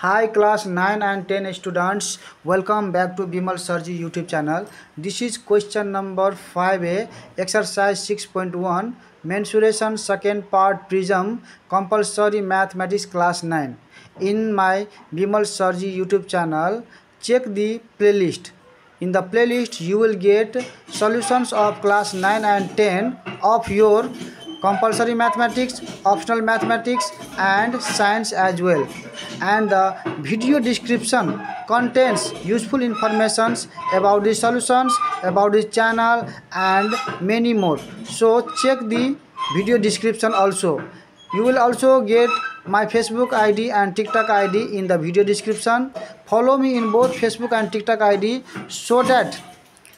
Hi class 9 and 10 students welcome back to Bimal Sarji YouTube channel this is question number 5a exercise 6.1 mensuration second part prism compulsory mathematics class 9 in my Bimal Sarji YouTube channel check the playlist in the playlist you will get solutions of class 9 and 10 of your compulsory mathematics optional mathematics and science as well and the video description contains useful informations about the solutions about the channel and many more so check the video description also you will also get my Facebook ID and TikTok ID in the video description. Follow me in both Facebook and TikTok ID so that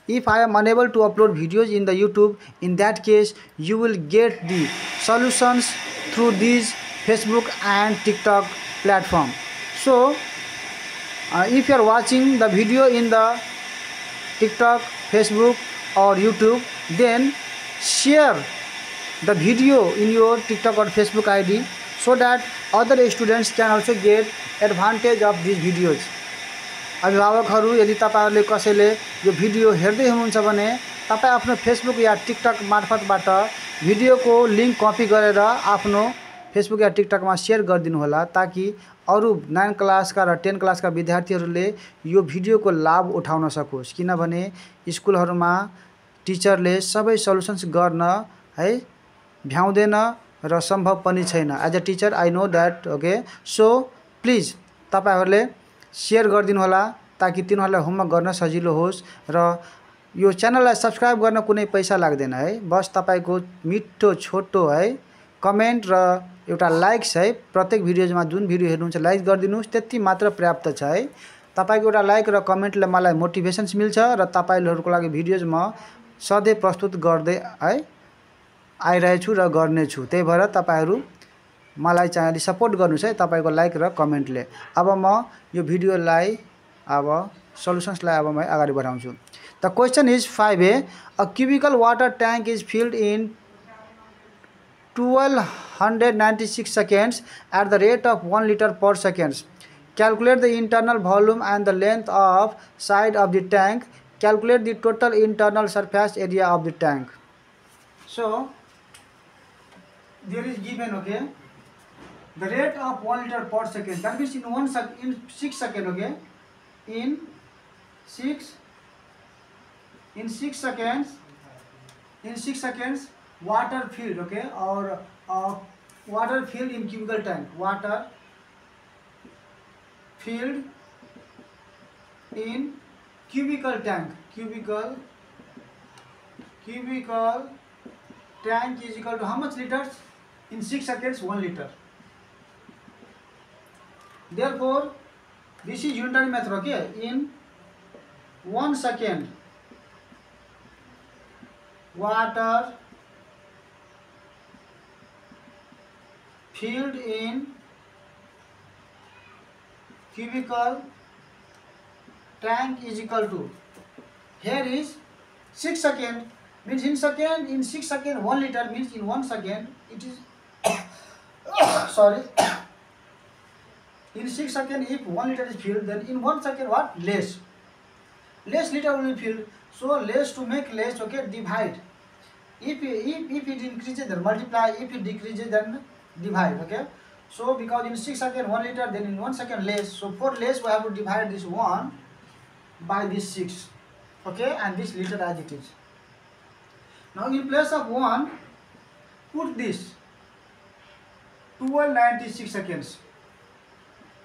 if I am unable to upload videos in the YouTube in that case you will get the solutions through these Facebook and TikTok platform so uh, if you are watching the video in the TikTok Facebook or YouTube then share the video in your TikTok or Facebook ID so that other students can also get advantage of these videos. अभिभावकहरू यदि तपाईँहरूले कसैले यो video हेर्दै हुनुहुन्छ भने तपाईँ आफ्नो Facebook या TikTok मार्फतबाट भिडियोको लिङ्क कपी गरेर आफ्नो फेसबुक या टिकटकमा सेयर गरिदिनुहोला ताकि अरू नाइन क्लासका र टेन क्लासका विद्यार्थीहरूले यो भिडियोको लाभ उठाउन सकोस् किनभने स्कुलहरूमा टिचरले सबै सल्युसन्स गर्न है भ्याउँदैन र सम्भव पनि छैन as a teacher I know that okay so please तपाईँहरूले सेयर गरिदिनुहोला ताकि तिनीहरूलाई होमवर्क गर्न सजिलो होस् र यो च्यानललाई सब्सक्राइब गर्न कुनै पैसा लाग्दैन है बस तपाईँको मिठो छोटो है कमेन्ट र एउटा लाइक्स है प्रत्येक भिडियोजमा जुन भिडियो हेर्नुहुन्छ लाइक गरिदिनुहोस् त्यति मात्र पर्याप्त छ है तपाईँको एउटा लाइक र कमेन्टले मलाई मोटिभेसन्स मिल्छ र तपाईँहरूको लागि भिडियोज म सधैँ प्रस्तुत गर्दै है आइरहेछु र गर्नेछु त्यही भएर तपाईँहरू मलाई चाहिँ अलि सपोर्ट गर्नुहोस् है तपाईँको लाइक र कमेन्टले अब म यो भिडियोलाई अब सल्युसन्सलाई अब म अगाडि बढाउँछु the question is five A a cubical water tank is filled in twelve hundred ninety six seconds at the rate of one litre per seconds calculate the internal volume and the length of side of the tank calculate the total internal surface area of the tank so there is given okay the rate of 1 liter per second that means in 1 sec in 6 second okay in 6 in 6 seconds in 6 seconds water filled okay or uh, water filled in cubical tank water filled in cubical tank cubical cubical tank is equal to how much liters in 6 seconds 1 liter therefore this is unitary method okay in one second water filled in cubical tank is equal to here is 6 second means in second in 6 second 1 liter means in 1 second it is sorry In 6 seconds, if 1 liter is filled, then in 1 second what? Less. Less liter will be filled. So less to make less, okay, divide. If, if, if it increases, then multiply. If it decreases, then divide, okay. So because in 6 seconds 1 liter, then in 1 second less. So for less, we have to divide this 1 by this 6, okay, and this liter as it is. Now in place of 1, put this 1296 seconds.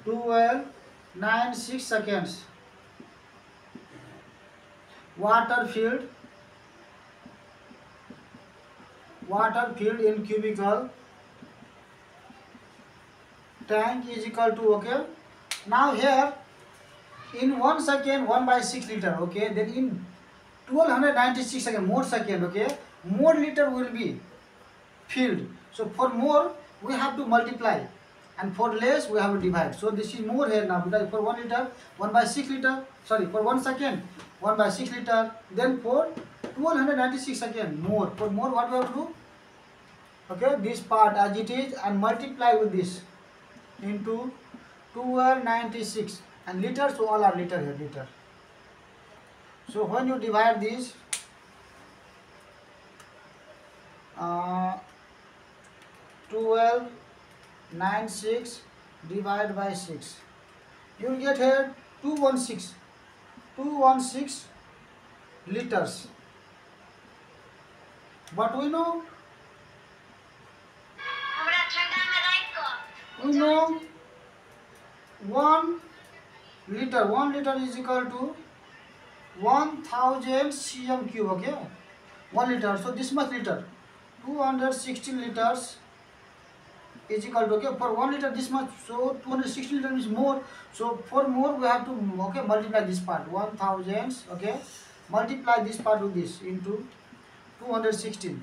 Twelve nine six seconds water filled water filled in cubical tank is equal to okay now here in one second 1 by 6 liter okay then in 1296 second more second okay more liter will be filled so for more we have to multiply and for less we have to divide so this is more here now because for 1 liter 1 by 6 liter sorry for 1 second 1 by 6 liter then for 1296 again more for more what we have to do okay this part as it is and multiply with this into 1296 and liters so all are liter here liter so when you divide this uh, 12 nine six divide by six you get है two one six two one six liters but we know we know 1 liter 1 liter is equal to 1000 cm cube okay 1 liter so this much liter 260 liters is equal to okay for one liter this much so 260 liter is more so for more we have to okay multiply this part 1000 okay multiply this part with this into 216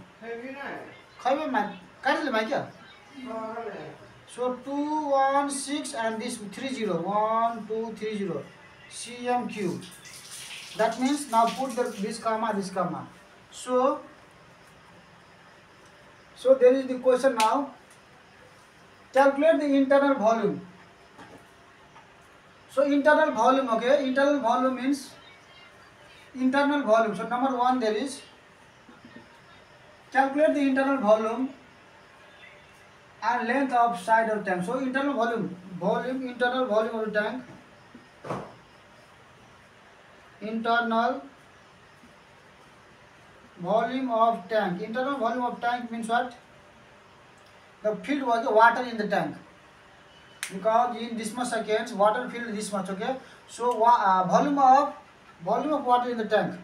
खाई में मैं so 216 and this so two one six and this three zero one two three zero C M Q that means so put the this comma this comma calculate the internal volume so internal volume okay internal volume means internal volume so number 1 there is calculate the internal volume and length of side of tank so internal volume volume internal volume of the tank internal volume of tank internal volume of tank means what the filled was the water in the tank because in this much seconds water filled this much okay so uh, volume of volume of water in the tank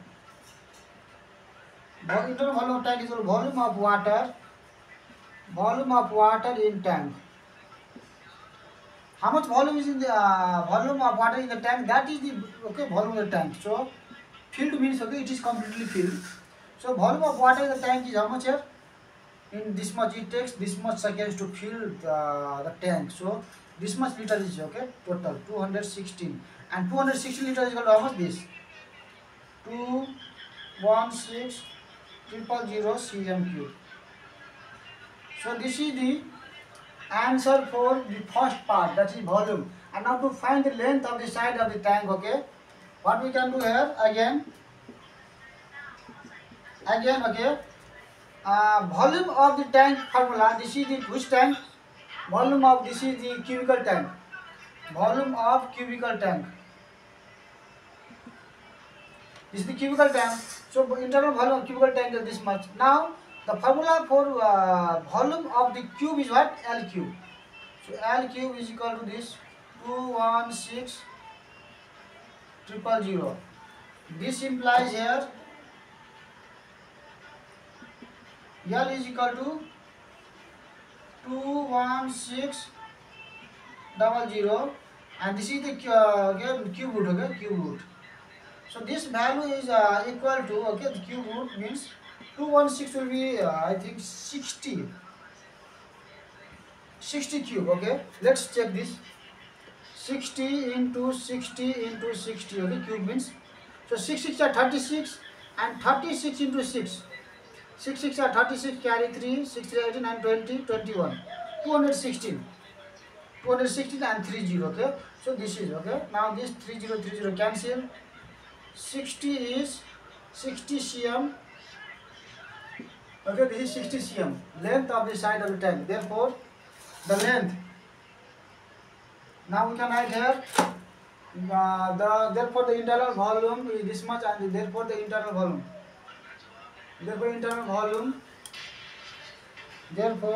internal volume of tank is volume of water volume of water in tank how much volume is in the uh, volume of water in the tank that is the okay volume of the tank so filled means okay it is completely filled so volume of water in the tank is how much here in this much it takes this much seconds to fill the, the tank so this much liter is okay total 216 and 260 liter is equal to how much this 216 triple zero cm cube so this is the answer for the first part that is volume and now to find the length of the side of the tank okay what we can do here again again okay Volume of the tank formula, this is the push tank, volume of this is the cubical tank, volume of cubical tank. This is the cubical tank, so internal volume of cubical tank is this much. Now the formula for uh, volume of the cube is what? L cube. So L cube is equal to this 216000. This implies here L is equal to 21600 and this is the uh, cube root okay cube root so this value is uh, equal to okay the cube root means 216 will be uh, i think 60 60 cube okay let's check this 60 into 60 into 60 okay cube means so 66 are 36 and 36 into 6 66 six are thirty six carry three six three eighty nine twenty twenty one two hundred sixteen two hundred sixteen and three zero okay so this is okay now this three zero okay this is 60 cm length of the side of the tank therefore the length now we can write here the therefore the internal volume is this much and therefore the internal volume देखो internal volume therefore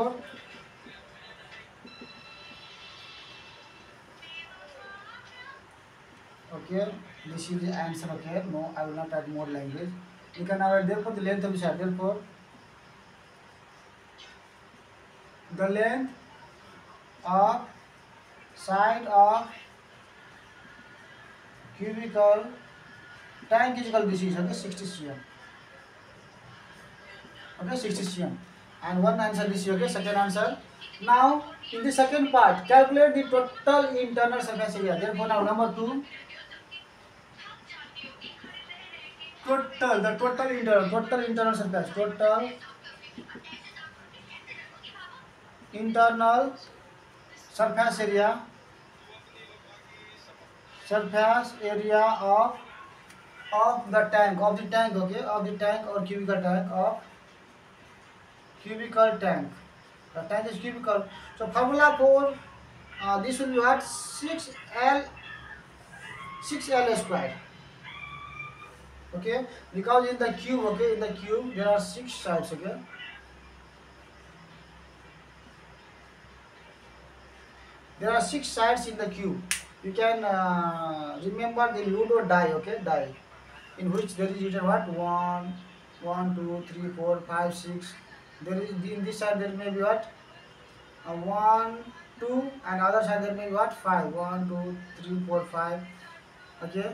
okay this is answer okay no I will not type more language you can now therefore the length of sir therefore the length of side of cubical tank is कल बीस sixty cm okay 60 cm and one answer is okay second answer now in the second part calculate the total internal surface area therefore now number 2 total the total internal total internal surface total internal surface area surface area of of the tank of the tank okay of the tank or cubic tank of cubical tank. The tank is cubical. So formula for uh, this will be what 6L 6L square. Okay, because in the cube, okay, in the cube there are six sides, okay. There are six sides in the cube. You can uh, remember the Ludo die, okay, die, in which there is written what one, one, two, three, four, five, six. there is in this side there may be what a uh, one two and other side there may be what five one two three four five okay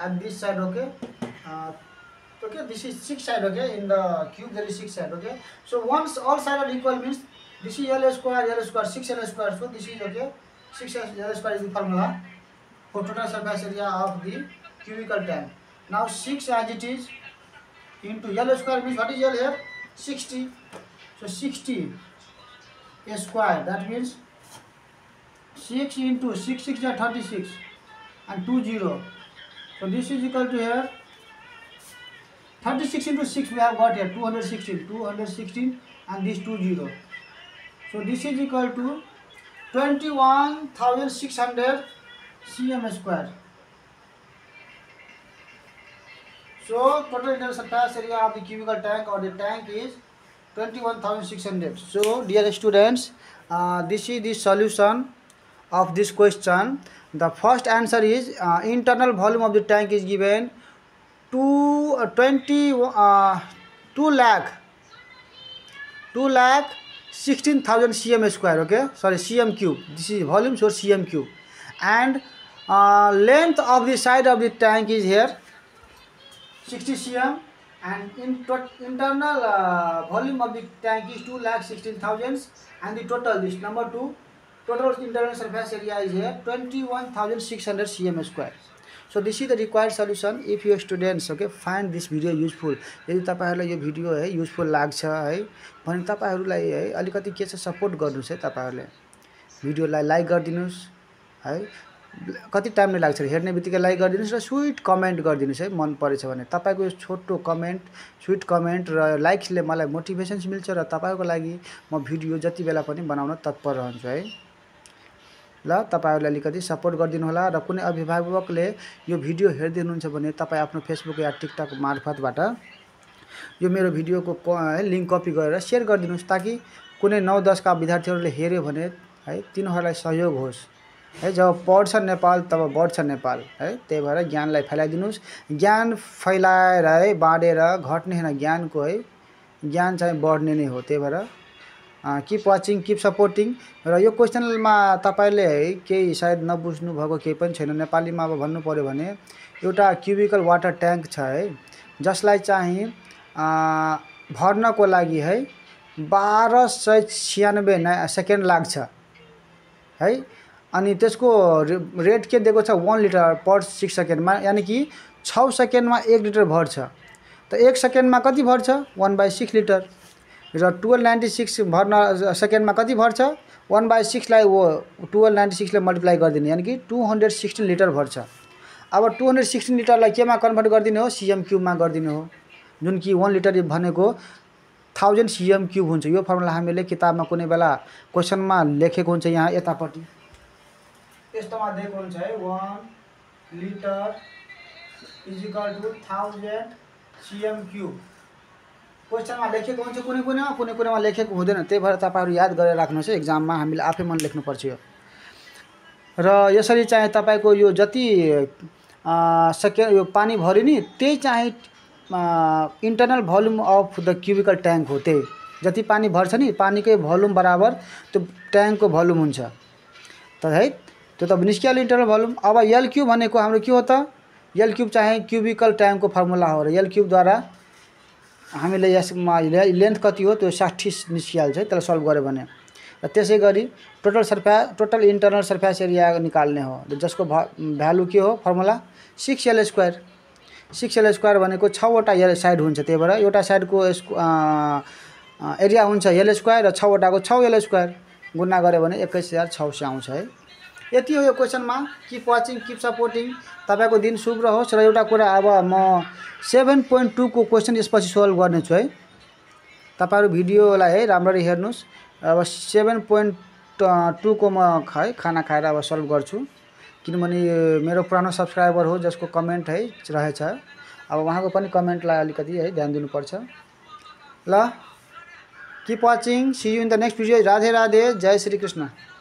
and this side okay uh, okay this is six side okay in the cube there is six side okay so once all side are equal means this is l square l square six l square so this is okay six l square is the formula for total surface area of the cubical tank now 6 as it is into l square means what is l here 60 so 60 a square that means 6 into 6 6 are 36 and 2 0 so this is equal to here 36 into 6 we have got here 216 216 and this 2 0 so this is equal to 21600 cm square So total interior surface area of the cubical tank or the tank is 21,600. So dear students, uh, this is the solution of this question. The first answer is uh, internal volume of the tank is given two uh, 20 uh, 2 lakh 2 lakh 16,000 cm square okay sorry cm cube this is volume so cm cube and uh, length of the side of the tank is here sixty cm and in tot internal volume of the tank is two lakh sixteen thousand and the total this number two total internal surface area is here twenty one thousand six hundred cm square so this is the required solution if you students okay find this video useful यदि तपाईँहरूलाई यो video है useful लाग्छ है भने तपाईँहरूलाई है अलिकति के छ सपोर्ट गर्नुहोस् है तपाईँहरूले भिडियोलाई लाइक गरिदिनुहोस् है कति टाइम लाग्छ हेर्ने बित्तिकै लाइक गरिदिनुहोस् र स्विट कमेन्ट गरिदिनुहोस् है मन परेछ भने तपाईँको यो छोटो कमेन्ट स्विट कमेन्ट र लाइक्सले मलाई मोटिभेसन्स मिल्छ र तपाईँको लागि म भिडियो जति बेला पनि बनाउन तत्पर रहन्छु है ल तपाईँहरूले अलिकति सपोर्ट गरिदिनु होला र कुनै अभिभावकले यो भिडियो हेरिदिनुहुन्छ भने तपाईँ आफ्नो फेसबुक या टिकटक मार्फतबाट यो मेरो भिडियोको लिङ्क कपी गरेर सेयर गरिदिनुहोस् ताकि कुनै नौ दसका विद्यार्थीहरूले हेऱ्यो भने है तिनीहरूलाई सहयोग होस् है जब पढ्छ नेपाल तब बढ्छ नेपाल है त्यही भएर ज्ञानलाई फैलाइदिनुहोस् ज्ञान फैलाएर है बाँडेर घट्ने होइन ज्ञानको है ज्ञान चाहिँ बढ्ने नै हो त्यही भएर किप वाचिङ किप सपोर्टिङ र यो क्वेसनमा तपाईँले है केही सायद नबुझ्नु भएको केही पनि छैन नेपालीमा अब भन्नु पऱ्यो भने एउटा क्युबिकल वाटर ट्याङ्क छ है जसलाई चाहिँ भर्नको लागि है बाह्र सय छ्यानब्बे सेकेन्ड लाग्छ है अनि त्यसको रे रेट के दिएको छ वान लिटर पर सिक्स सेकेन्डमा यानि कि छ सेकेन्डमा एक लिटर भर्छ त एक सेकेन्डमा कति भर्छ वान बाई सिक्स लिटर र टुवेल्भ नाइन्टी सिक्स भर्न सेकेन्डमा कति भर्छ वान बाई सिक्सलाई वो टुवेल्भ नाइन्टी सिक्सले मल्टिप्लाई गरिदिने यानि कि टु हन्ड्रेड सिक्सटिन लिटर भर्छ अब टु हन्ड्रेड सिक्सटिन लिटरलाई केमा कन्भर्ट गरिदिने हो सिएम क्युबमा गरिदिने हो जुन कि वान लिटर भनेको थाउजन्ड सिएम क्युब हुन्छ यो फर्मुला हामीले किताबमा कुनै बेला क्वेसनमा लेखेको हुन्छ यहाँ यतापट्टि यस्तोमा दिएको हुन्छ है one litre is equal to thousand CM cube क्वेसनमा लेखेको हुन्छ कुनै कुनैमा कुनै कुनैमा लेखेको हुँदैन त्यही भएर तपाईँहरू याद गरेर राख्नुहोस् है इक्जाममा हामीले आफै मन लेख्नुपर्छ यो र यसरी चाहिँ तपाईँको यो जति सके यो पानी पानीभरि नि त्यही चाहिँ internal volume of the cubical tank हो त्यही जति पानी भर्छ नि पानीकै भोल्युम बराबर त्यो ट्याङ्कको भोल्युम हुन्छ त है त्यो त अब निस्किहाल्यो इन्टरनल भल्युम अब यल क्युब भनेको हाम्रो के हो त यल क्युब चाहिँ क्युबिकल टाइमको फर्मुला हो र यल क्युबद्वारा हामीले यसमा लेन्थ कति हो त्यो साठी निस्किहाल्छ है त्यसलाई सल्भ गऱ्यो भने र त्यसै गरी total surface total internal surface area निकाल्ने हो जसको भ्यालु के हो formula six L square six L square भनेको छवटा यल साइड हुन्छ त्यही भएर एउटा साइडको एरिया हुन्छ यल स्क्वायर र छवटाको छ एल स्क्वायर गुणा गऱ्यो भने एक्काइस हजार छ सय आउँछ है यति हो यो क्वेसनमा किप वाचिङ किप सपोर्टिङ तपाईँको दिन शुभ रहोस् र एउटा कुरा अब म सेभेन पोइन्ट टूको क्वेसन यसपछि सल्भ गर्नेछु है तपाईँहरू भिडियोलाई है राम्ररी हेर्नुहोस् अब सेभेन पोइन्ट टूको म है खाना खाएर अब सल्भ गर्छु किनभने मेरो पुरानो सब्सक्राइबर हो जसको कमेन्ट है रहेछ अब उहाँको पनि कमेन्टलाई अलिकति है ध्यान दिनुपर्छ ल keep watching see you in the next video Radhe Radhe जय श्री कृष्ण